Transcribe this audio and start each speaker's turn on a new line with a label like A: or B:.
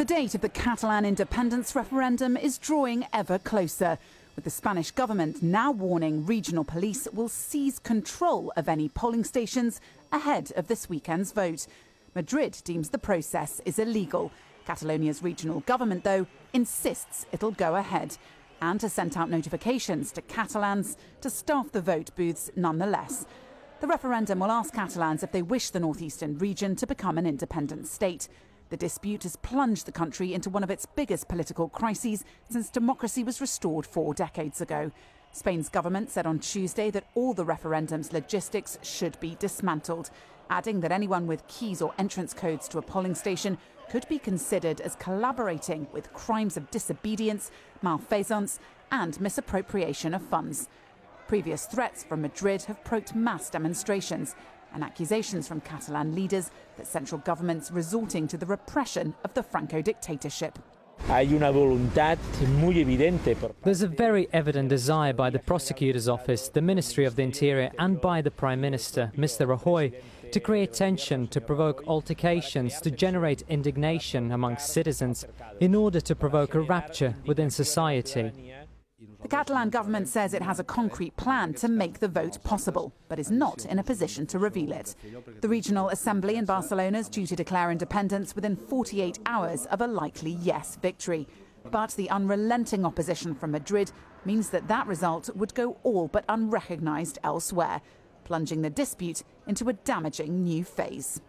A: The date of the Catalan independence referendum is drawing ever closer, with the Spanish government now warning regional police will seize control of any polling stations ahead of this weekend's vote. Madrid deems the process is illegal. Catalonia's regional government, though, insists it'll go ahead and has sent out notifications to Catalans to staff the vote booths nonetheless. The referendum will ask Catalans if they wish the northeastern region to become an independent state. The dispute has plunged the country into one of its biggest political crises since democracy was restored four decades ago. Spain's government said on Tuesday that all the referendum's logistics should be dismantled, adding that anyone with keys or entrance codes to a polling station could be considered as collaborating with crimes of disobedience, malfeasance, and misappropriation of funds. Previous threats from Madrid have provoked mass demonstrations and accusations from Catalan leaders that central government's resorting to the repression of the Franco dictatorship.
B: There's
C: a very evident desire by the prosecutor's office, the Ministry of the Interior, and by the Prime Minister, Mr. Rajoy, to create tension, to provoke altercations, to generate indignation amongst citizens, in order to provoke a rupture within society.
A: The Catalan government says it has a concrete plan to make the vote possible, but is not in a position to reveal it. The regional assembly in Barcelona is due to declare independence within 48 hours of a likely yes victory. But the unrelenting opposition from Madrid means that that result would go all but unrecognised elsewhere, plunging the dispute into a damaging new phase.